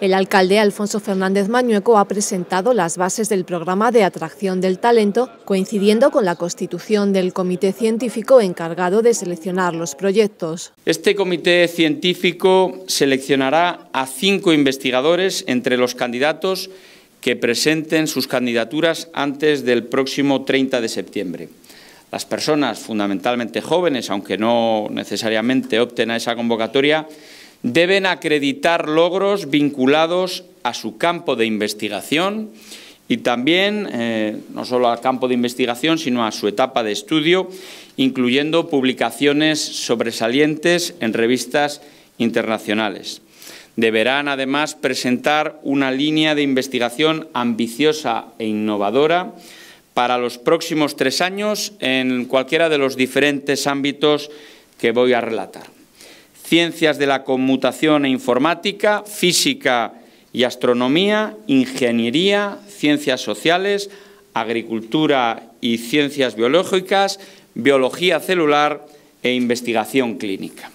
El alcalde Alfonso Fernández Mañueco ha presentado las bases del programa de atracción del talento, coincidiendo con la constitución del comité científico encargado de seleccionar los proyectos. Este comité científico seleccionará a cinco investigadores entre los candidatos que presenten sus candidaturas antes del próximo 30 de septiembre. Las personas, fundamentalmente jóvenes, aunque no necesariamente opten a esa convocatoria, deben acreditar logros vinculados a su campo de investigación y también, eh, no solo al campo de investigación, sino a su etapa de estudio, incluyendo publicaciones sobresalientes en revistas internacionales. Deberán, además, presentar una línea de investigación ambiciosa e innovadora para los próximos tres años en cualquiera de los diferentes ámbitos que voy a relatar ciencias de la conmutación e informática, física y astronomía, ingeniería, ciencias sociales, agricultura y ciencias biológicas, biología celular e investigación clínica.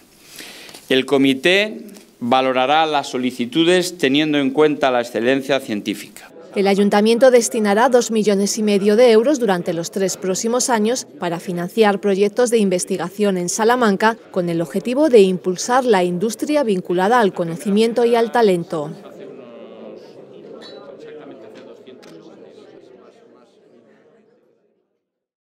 El comité valorará las solicitudes teniendo en cuenta la excelencia científica. El ayuntamiento destinará dos millones y medio de euros durante los tres próximos años para financiar proyectos de investigación en Salamanca con el objetivo de impulsar la industria vinculada al conocimiento y al talento.